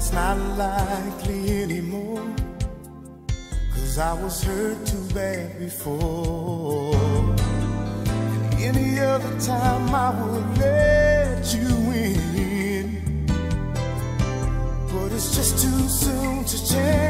that's not likely anymore. Cause I was hurt too bad before. And any other time I would let you in. But it's just too soon to change.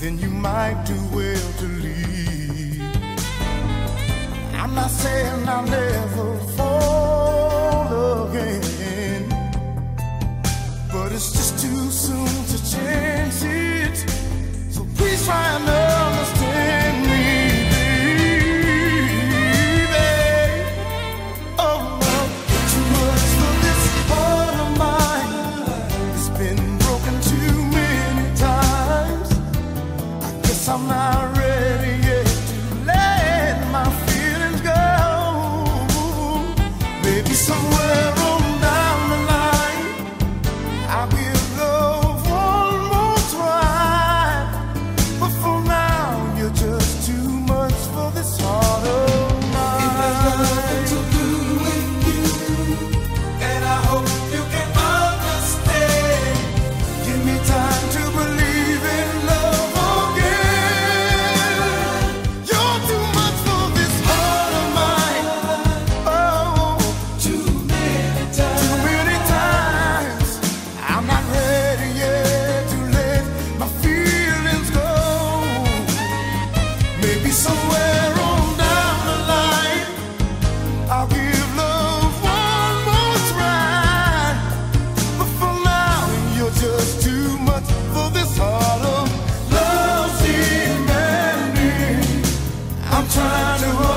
then you might do well to leave. I'm not saying I'll never fall again, but it's just too soon. trying to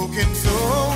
broken soul.